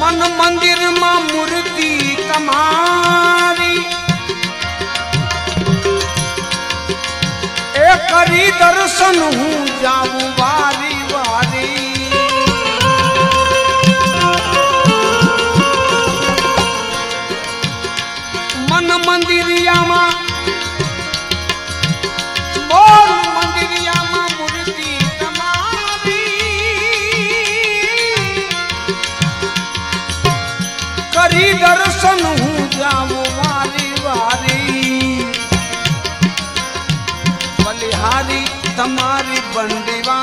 मन मंदिर माँ मूर्ति कमारी। एक करी दर्शन हूँ जाऊ बारी बारी मन मंदिर या करी दर्शन हूँ जाऊँ वारी वारी। बलिहारी तुम्हारी बंदीवा